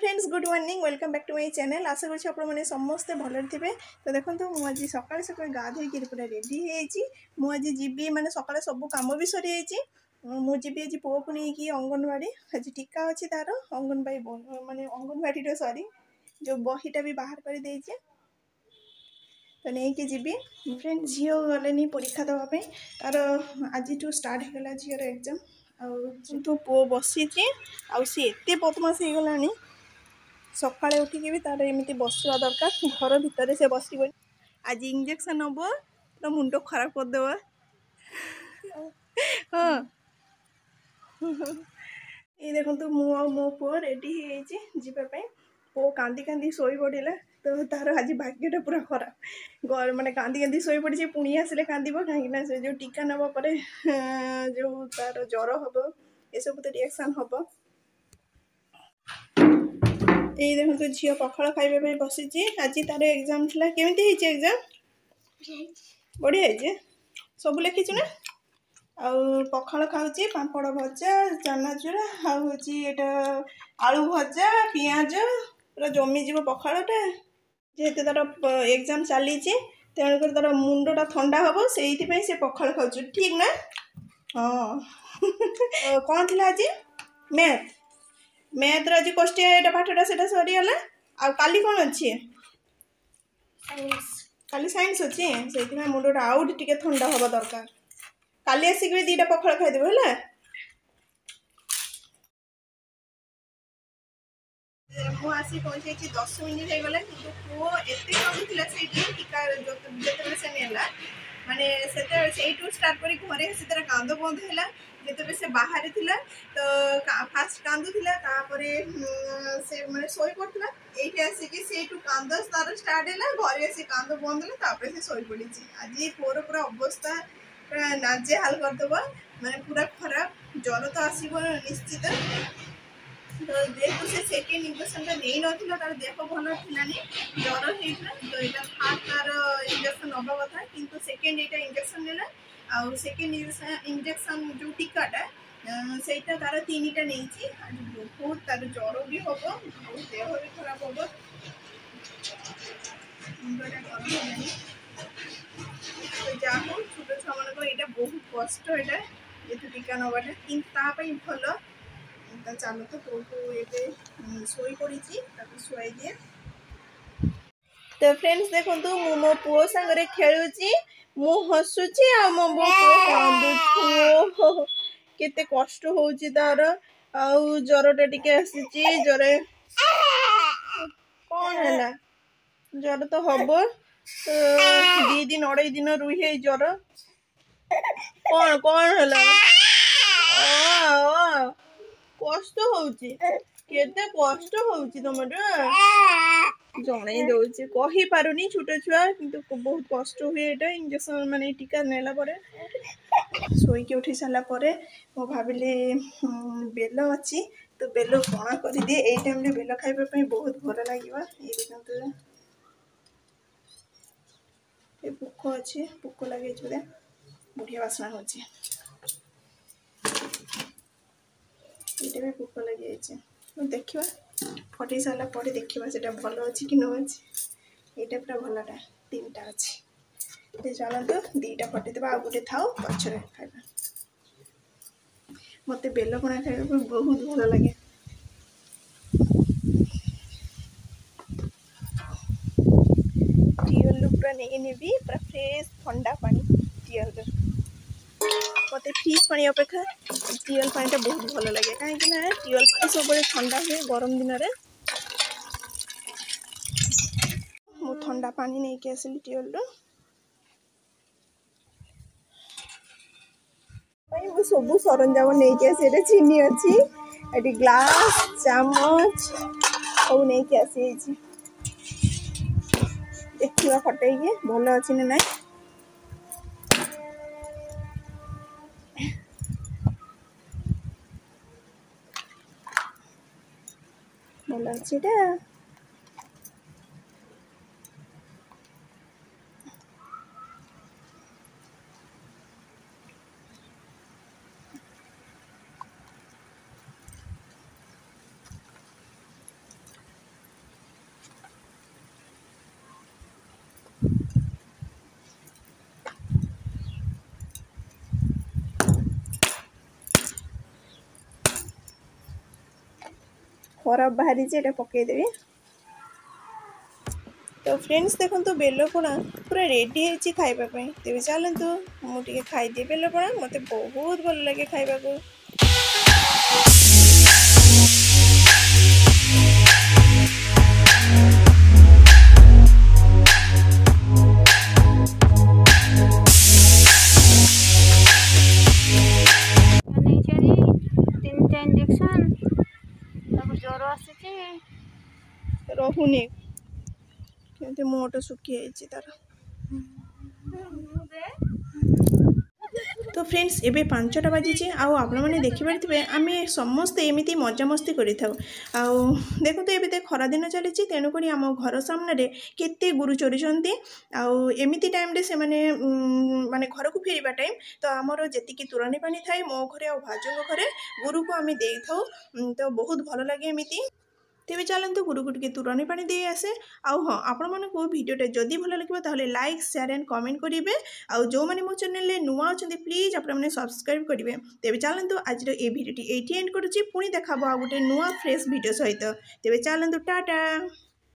friends good morning welcome back to my channel আশা করছি আপনার মানে সমস্তে ভালো থাকবে তো দেখুন মু আজ সকালে সকালে গাধোইকি পুরা রেডি হয়েছি মু আজ যাবি মানে সকালে সবু কাম বি সরিযাইছি মু যাবি আজ পুয়াকু নিয়ে অঙ্গনবাড়ি আজ টিকা অছি তার অঙ্গনবাড়ি মানে অঙ্গনবাড়ির সরি যে বহিটা বি বাহার করে দিয়েছি তো নেইকি যাবি ফ্রেন্ড ঝিও গলেনি পরীক্ষা দেওয়া তার আজিঠু স্টার্ট হয়ে গলা ঝিওর এক্সাম আউ যেহেতু পুয়ো বসিছি আউ সে এত বদমাস হয়ে গলানি ସକାଳେ ଉଠିକି ବି ତା'ର ଏମିତି ବସିବା ଦରକାର ଘର ଭିତରେ ସେ ବସିବନି ଆଜି ଇଞ୍ଜେକ୍ସନ୍ ହେବ ତ ମୁଣ୍ଡ ଖରାପ କରିଦେବ ହଁ ଏଇ ଦେଖନ୍ତୁ ମୁଁ ଆଉ ମୋ ପୁଅ ରେଡ଼ି ହେଇଯାଇଛି ଯିବା ପାଇଁ ପୁଅ କାନ୍ଦି କାନ୍ଦି ଶୋଇପଡ଼ିଲା ତ ତା'ର ଆଜି ଭାଗ୍ୟଟା ପୁରା ଖରାପ ମାନେ କାନ୍ଦି କାନ୍ଦି ଶୋଇପଡ଼ିଛି ପୁଣି ଆସିଲେ କାନ୍ଦିବ କାହିଁକିନା ସେ ଯେଉଁ ଟୀକା ନେବା ପରେ ଯେଉଁ ତା'ର ଜ୍ୱର ହେବ ଏସବୁ ତ ରିଆକ୍ସନ୍ ହେବ ଏଇ ଦେଖନ୍ତୁ ଝିଅ ପଖାଳ ଖାଇବା ପାଇଁ ବସିଛି ଆଜି ତାର ଏକ୍ଜାମ୍ ଥିଲା କେମିତି ହେଇଛି ଏକ୍ଜାମ୍ ବଢ଼ିଆ ହେଇଛି ସବୁ ଲେଖିଛୁ ନା ଆଉ ପଖାଳ ଖାଉଛି ପାମ୍ପଡ଼ ଭଜା ଚନାଚୁରା ଆଉ ହେଉଛି ଏଇଟା ଆଳୁ ଭଜା ପିଆଜ ପୁରା ଜମିଯିବ ପଖାଳଟା ଯେହେତୁ ତାର ଏକ୍ଜାମ୍ ଚାଲିଛି ତେଣୁକରି ତାର ମୁଣ୍ଡଟା ଥଣ୍ଡା ହେବ ସେଇଥିପାଇଁ ସେ ପଖାଳ ଖାଉଛି ଠିକ୍ ନା ହଁ କ'ଣ ଥିଲା ଆଜି ମ୍ୟାଥ୍ ମ୍ୟାଥ୍ର ଆଜି କୋଷ୍ଟିଆ ଏଇଟା ପାଠଟା ସେଇଟା ସରିଗଲା ଆଉ କାଲି କ'ଣ ଅଛି କାଲି ସାଇନ୍ସ ଅଛି ସେଇଥିପାଇଁ ମୁଣ୍ଡଟା ଆଉ ଟିକେ ଥଣ୍ଡା ହେବା ଦରକାର କାଲି ଆସିକି ବି ଦୁଇଟା ପଖାଳ ଖାଇଦେବ ହେଲା ମୁଁ ଆସି ପହଞ୍ଚେଇଛି ଦଶ ମିନିଟ୍ ହେଇଗଲା କିନ୍ତୁ ପୁଅ ଏତେ କାନ୍ଦୁଥିଲା ସେଇଠି ଟୀକା ଯେତେବେଳେ ସେ ନେଲା ମାନେ ସେତେବେଳେ ସେଇଠୁ ଷ୍ଟାର୍ଟ କରି ଘରେ ସେତେବେଳେ କାନ୍ଦ ବନ୍ଦ ହେଲା ଯେତେବେଳେ ସେ ବାହାରେ ଥିଲା ତ ଫାଷ୍ଟ କାନ୍ଦୁଥିଲା ତାପରେ ସେ ମାନେ ଶୋଇପଡ଼ିଥିଲା ଏଇଠି ଆସିକି ସେଇଠୁ କାନ୍ଦ ତାର ଷ୍ଟାର୍ଟ ହେଲା ଘରେ ଆସି କାନ୍ଦ ବନ୍ଦ ହେଲା ତାପରେ ସେ ଶୋଇପଡ଼ିଛି ଆଜି ପୁଅର ପୁରା ଅବସ୍ଥା ପୁରା ନାଜେହାଲ କରିଦେବ ମାନେ ପୁରା ଖରାପ ଜ୍ୱର ତ ଆସିବ ନିଶ୍ଚିତ যেহেতু সে সেকেন্ড ইঞ্জেকশনটা নেই নথিল তার দেহ ভাল থিলানি জ্বর হয়েছিল তো এটা ফার্স্ট তার ইঞ্জেকশন নেওয়া কথা কিন্তু সেকেন্ড এটা ইঞ্জেকশন নেলা ଆଉ ସେକେଣ୍ଡ ଇଞ୍ଜେକ୍ସନ୍ ଯେଉଁ ଟୀକାଟା ସେଇଟା ତାର ତିନିଟା ନେଇଛି ଆଜି ବହୁତ ତାର ଜ୍ୱର ବି ହବ ଆଉ ଦେହ ବି ଖରାପ ହେବ ମୁଣ୍ଡଟା ଗରମ ଯାହା ହଉ ଛୋଟ ଛୁଆମାନଙ୍କ ଏଇଟା ବହୁତ କଷ୍ଟ ଏଇଟା ଯେହେତୁ ଟୀକା ନେବାଟା କିନ୍ତୁ ତା ପାଇଁ ଭଲ ତା ଚାଲ ତ ପୁଅକୁ ଏବେ ଶୋଇପଡ଼ିଛି ତାକୁ ଶୁଆଇ ଦିଏ ତ ଫ୍ରେଣ୍ଡସ୍ ଦେଖନ୍ତୁ ମୁଁ ମୋ ପୁଅ ସାଙ୍ଗରେ ଖେଳୁଛି ମୁହଁସୁଛି ଆଉ ମୋ ବୋଉ କାନ୍ଦୁଛୁ କେତେ କଷ୍ଟ ହଉଛି ତାର ଆଉ ଜ୍ୱରଟା ଟିକେ ଆସିଛି ଜ୍ୱର କ'ଣ ହେଲା ଜ୍ୱର ତ ହବ ଦି ଦିନ ଅଢ଼େଇ ଦିନ ରୁହେ ଏଇ ଜ୍ୱର କ'ଣ କ'ଣ ହେଲା କଷ୍ଟ ହଉଛି କେତେ କଷ୍ଟ ହଉଛି ତମର ଜଣେଇ ଦେଉଛି କହିପାରୁନି ଛୋଟ ଛୁଆ କିନ୍ତୁ ବହୁତ କଷ୍ଟ ହୁଏ ଏଇଟା ଇଞ୍ଜେକ୍ସନ୍ ମାନେ ଟୀକା ନେଲା ପରେ ଶୋଇକି ଉଠି ସାରିଲା ପରେ ମୁଁ ଭାବିଲି ବେଲ ଅଛି ତ ବେଲ କ'ଣ କରିଦିଏ ଏଇ ଟାଇମ୍ରେ ବେଲ ଖାଇବା ପାଇଁ ବହୁତ ଭଲ ଲାଗିବ ଏଇ ଦେଖନ୍ତୁ ଏ ପୋକ ଅଛି ପୋକ ଲାଗିଛି ବୋଧେ ବଢ଼ିଆ ବାସ୍ନା ହେଉଛି ଏଇଟା ବି ପୋକ ଲାଗିଯାଇଛି ଦେଖିବା ଫଟେଇ ସାରିଲା ପରେ ଦେଖିବା ସେଇଟା ଭଲ ଅଛି କି ନ ଅଛି ଏଇଟା ପୁରା ଭଲଟା ତିନିଟା ଅଛି ଚାଲନ୍ତୁ ଦୁଇଟା ଫଟେଇଦେବା ଆଉ ଗୋଟେ ଥାଉ ପଛରେ ଖାଇବା ମୋତେ ବେଲପଣା ଖାଇବା ପାଇଁ ବହୁତ ଭଲ ଲାଗେ ଟ୍ୟୁୱେଲ୍ରୁ ପୁରା ନେଇ ନେବି ପୁରା ଫ୍ରେଶ୍ ଥଣ୍ଡା ପାଣି ଟ୍ୟୁୱେଲ୍ରୁ ମୋତେ ଫ୍ରିଜ୍ ପାଣି ଅପେକ୍ଷା ଟ୍ୟୁୱେଲ୍ ପାଣିଟା ବହୁତ ଭଲ ଲାଗେ କାହିଁକି ନା ଟ୍ୟୁୱେଲ୍ ପାଣି ସବୁବେଳେ ଥଣ୍ଡା ହୁଏ ଗରମ ଦିନରେ പണിനേക്ക് ഫെസിലിറ്റി ഉള്ളു ମୁଁ ସବୁ ସରଞ୍ଜାମ ନେଇକି ଆସି ଏଠି ଚିନି ଅଛି ଏଠି ଗ୍ଲାସ୍ ଚାମଚ ସବୁ ନେଇକି ଆସିଯାଇଛି ଦେଖିବା ଫଟେଇକି ଭଲ ଅଛି ନା ନାହିଁ ଭଲ ଅଛି ଏଟା ଖରାପ ବାହାରିଛି ଏଇଟା ପକାଇଦେବି ତ ଫ୍ରେଣ୍ଡସ୍ ଦେଖନ୍ତୁ ବେଲପଣା ପୁରା ରେଡ଼ି ହେଇଛି ଖାଇବା ପାଇଁ ତେବେ ଚାଲନ୍ତୁ ମୁଁ ଟିକେ ଖାଇଦିଏ ବେଲପଣା ମୋତେ ବହୁତ ଭଲ ଲାଗେ ଖାଇବାକୁ ଆସିଛି ରହୁନି କେମିତି ମୁହଁଟା ଶୁଖିଯାଇଛି ତାର তো ଫ୍ରେଣ୍ଡସ୍ ଏବେ ପାଞ୍ଚଟା ବାଜିଛି ଆଉ ଆପଣମାନେ ଦେଖିପାରିଥିବେ ଆମେ ସମସ୍ତେ ଏମିତି ମଜାମସ୍ତି କରିଥାଉ ଆଉ ଦେଖନ୍ତୁ ଏବେ ତ ଖରାଦିନ ଚାଲିଛି ତେଣୁକରି ଆମ ଘର ସାମ୍ନାରେ କେତେ ଗୁରୁ ଚରୁଛନ୍ତି ଆଉ ଏମିତି ଟାଇମ୍ରେ ସେମାନେ ମାନେ ଘରକୁ ଫେରିବା ଟାଇମ୍ ତ ଆମର ଯେତିକି ତୋରାଣୀ ପାଣି ଥାଏ ମୋ ଘରେ ଆଉ ଭାଉଜଙ୍କ ଘରେ ଗୁରୁକୁ ଆମେ ଦେଇଥାଉ ତ ବହୁତ ଭଲ ଲାଗେ ଏମିତି ତେବେ ଚାଲନ୍ତୁ ଗୁରୁଗୁଟିକି ତୁରଣୀ ପାଣି ଦେଇ ଆସେ ଆଉ ହଁ ଆପଣମାନଙ୍କୁ ଭିଡ଼ିଓଟା ଯଦି ଭଲ ଲାଗିବ ତାହେଲେ ଲାଇକ୍ ସେୟାର ଆଣ୍ଡ କମେଣ୍ଟ କରିବେ ଆଉ ଯେଉଁମାନେ ମୋ ଚ୍ୟାନେଲରେ ନୂଆ ଅଛନ୍ତି ପ୍ଲିଜ୍ ଆପଣମାନେ ସବସ୍କ୍ରାଇବ୍ କରିବେ ତେବେ ଚାଲନ୍ତୁ ଆଜିର ଏ ଭିଡ଼ିଓଟି ଏଇଠି ଏଣ୍ଡ କରୁଛି ପୁଣି ଦେଖାହବ ଆଉ ଗୋଟେ ନୂଆ ଫ୍ରେଶ୍ ଭିଡ଼ିଓ ସହିତ ତେବେ ଚାଲନ୍ତୁ ଟାଟା